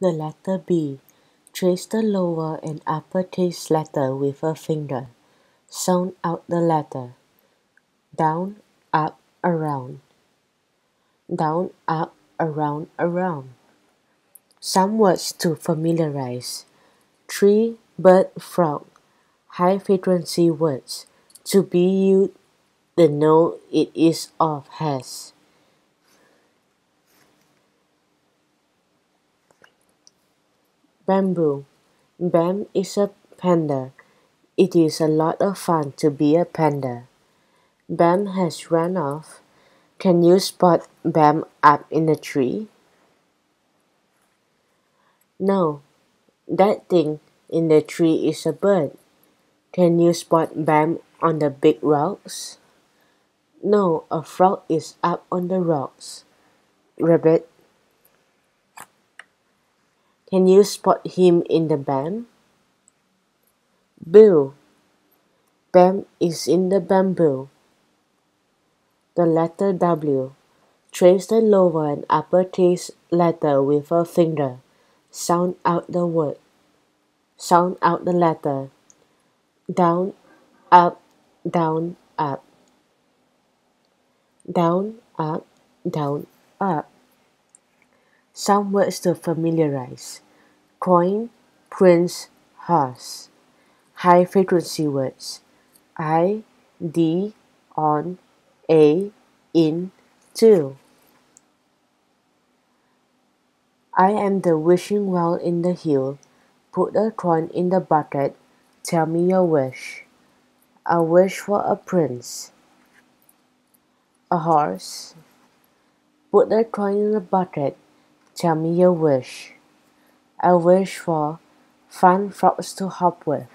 The letter B. Trace the lower and upper case letter with a finger. Sound out the letter. Down, up, around. Down, up, around, around. Some words to familiarize. Tree, bird, frog. High frequency words. To be used the note it is of has. Bamboo. Bam is a panda. It is a lot of fun to be a panda. Bam has run off. Can you spot Bam up in the tree? No, that thing in the tree is a bird. Can you spot Bam on the big rocks? No, a frog is up on the rocks. Rabbit. Can you spot him in the bam? Bill. Bam is in the bamboo. The letter W. Trace the lower and upper case letter with a finger. Sound out the word. Sound out the letter. Down, up, down, up. Down, up, down, up. Some words to familiarize. Coin, prince, horse. High frequency words. I, D, on, a, in, to. I am the wishing well in the hill. Put a coin in the bucket. Tell me your wish. A wish for a prince. A horse. Put a coin in the bucket. Tell me your wish. I wish for fun frogs to hop with.